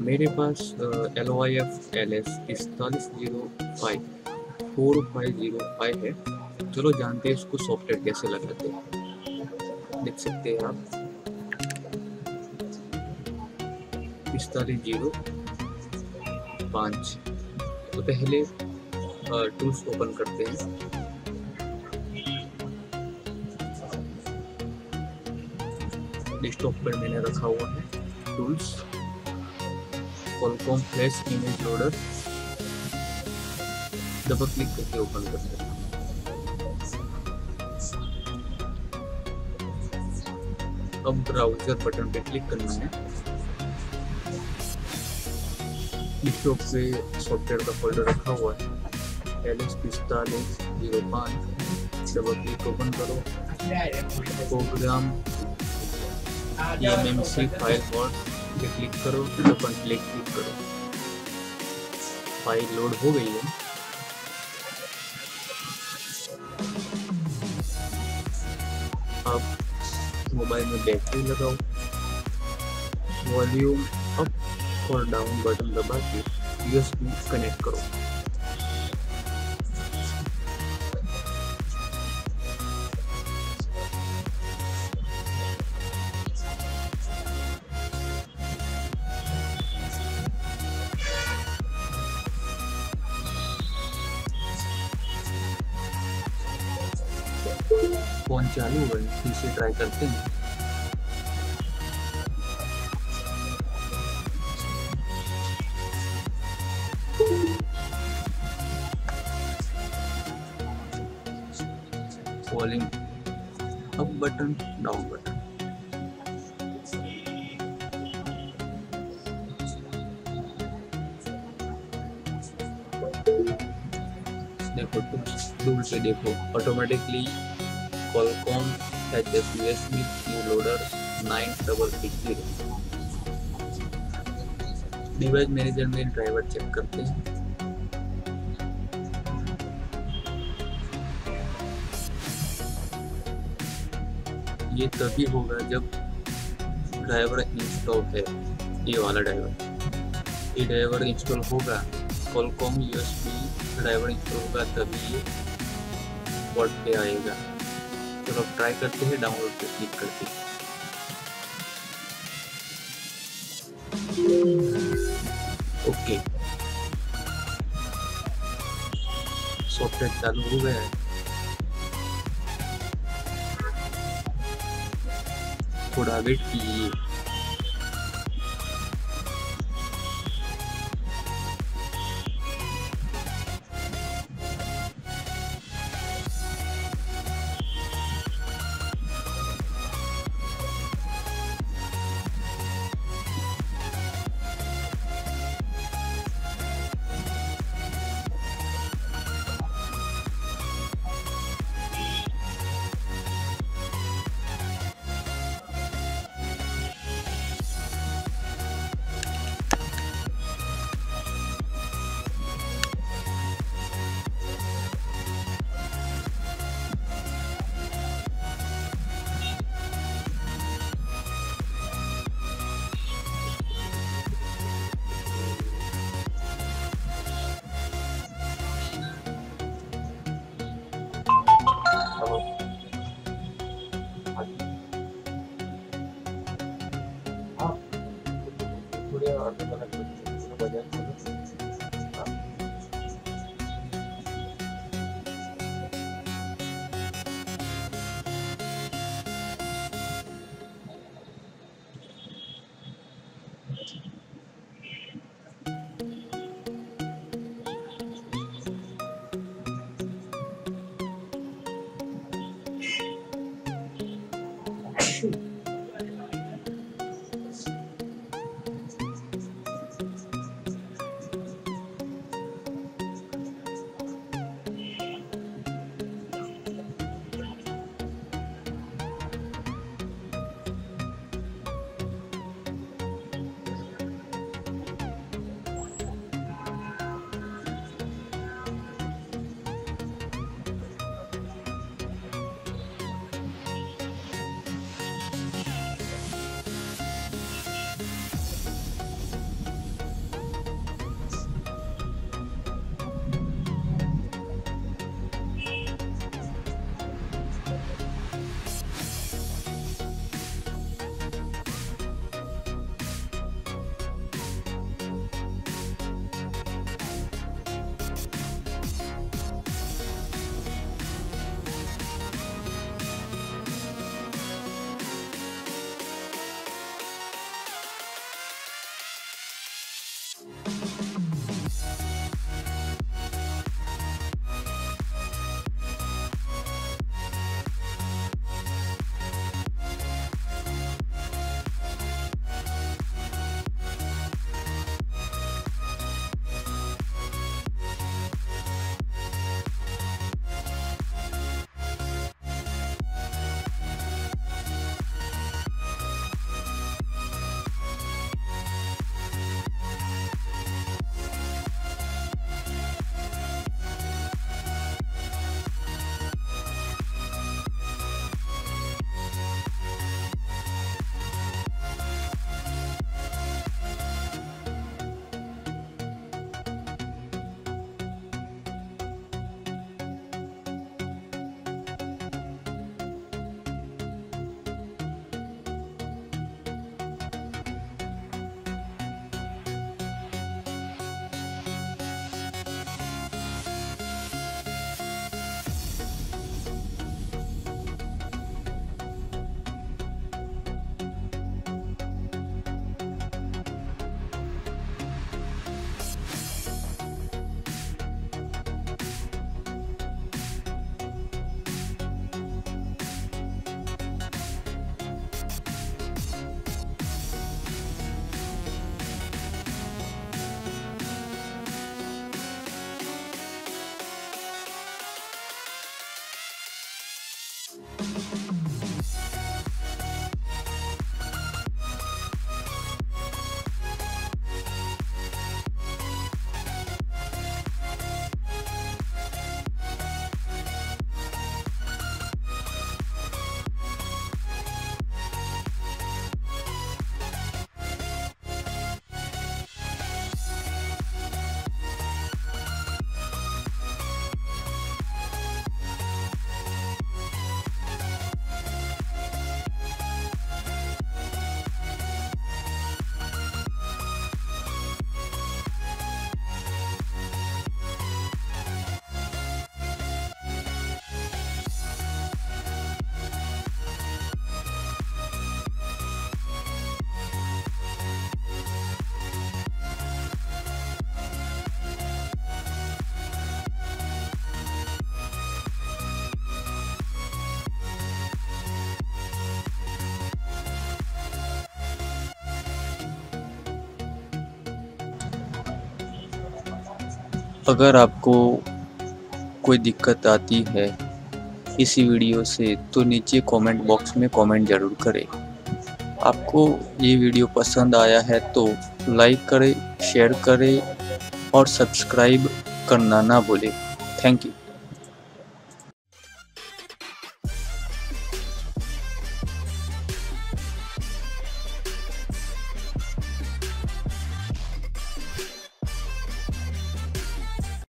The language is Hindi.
मेरे पास L O I F L S इकतालीस zero five four five zero five है। चलो जानते हैं इसको सॉफ्टवेयर कैसे लगाते हैं। देख सकते हैं आप। पिस्तालीस ज़ीरो पाँच। तो पहले टूल्स ओपन करते हैं। डेस्कटॉप पर मैंने रखा हुआ है tools. Qualcomm flash image loader double click करके ओपन करते हैं। अब ब्राउज़र बटन पे क्लिक करना है। डेस्कटॉप पे सॉफ्टवेयर का फोल्डर रखा हुआ है। एल एस पिस्तालीस ज़ीरो पाँच डबल क्लिक ओपन करो। Program M M C file word पे क्लिक करो ओपन क्लिक क्लिक करो। फ़ाइल लोड हो गई है। अब मोबाइल में बैटरी लगाओ। वॉल्यूम अप और डाउन बटन दबा के यूएसबी कनेक्ट करो। फ़ोन चालू है फिर से ट्राई करते हैं। Volume up button down button देखो टूल पे देखो automatically Qualcomm HS USB Q loader 9780 device manager में ड्राइवर चेक करते हैं। ये तभी होगा जब ड्राइवर इंस्टॉल है, ये वाला ड्राइवर ये ड्राइवर इंस्टॉल होगा कॉलकॉम USB ड्राइवर इंस्टॉल होगा, तभी ये पोर्ट पे आएगा। चलो ट्राई करते हैं डाउनलोड पे क्लिक करके। ओके सॉफ्टवेयर चालू हो गया है। थोड़ा वेट कीजिए। хочу. अगर आपको कोई दिक्कत आती है इसी वीडियो से तो नीचे कमेंट बॉक्स में कमेंट ज़रूर करें। आपको ये वीडियो पसंद आया है तो लाइक करें शेयर करें और सब्सक्राइब करना ना भूलें। Thank you